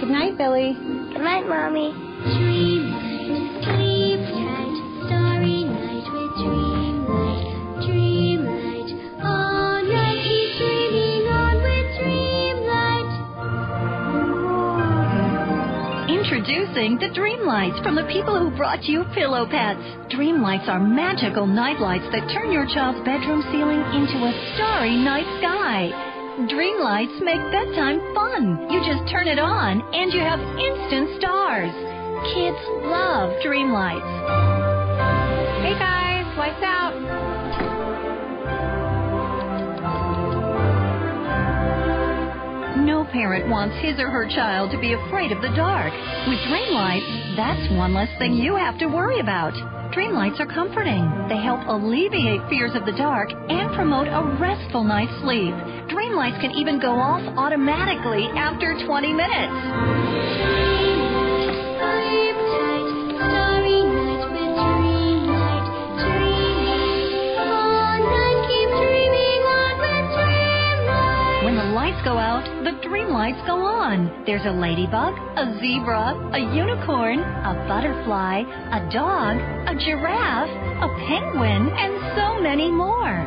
Good night, Billy. Good night, Mommy. Dream Lite, sleep tight, starry night with Dream Lite. Dreamlight, all night keep dreaming on with Dream Lite. Introducing the Dream Lites from the people who brought you Pillow Pets. Dream Lites are magical night lights that turn your child's bedroom ceiling into a starry night sky. Dream Lites make bedtime fun. You just turn it on and you have instant stars. Kids love Dream Lites. Hey parent wants his or her child to be afraid of the dark. With Dream Lites, that's one less thing you have to worry about. Dream Lites are comforting. They help alleviate fears of the dark and promote a restful night's sleep. Dream Lites can even go off automatically after 20 minutes. Lights go out, the Dream Lites go on. There's a ladybug, a zebra, a unicorn, a butterfly, a dog, a giraffe, a penguin, and so many more.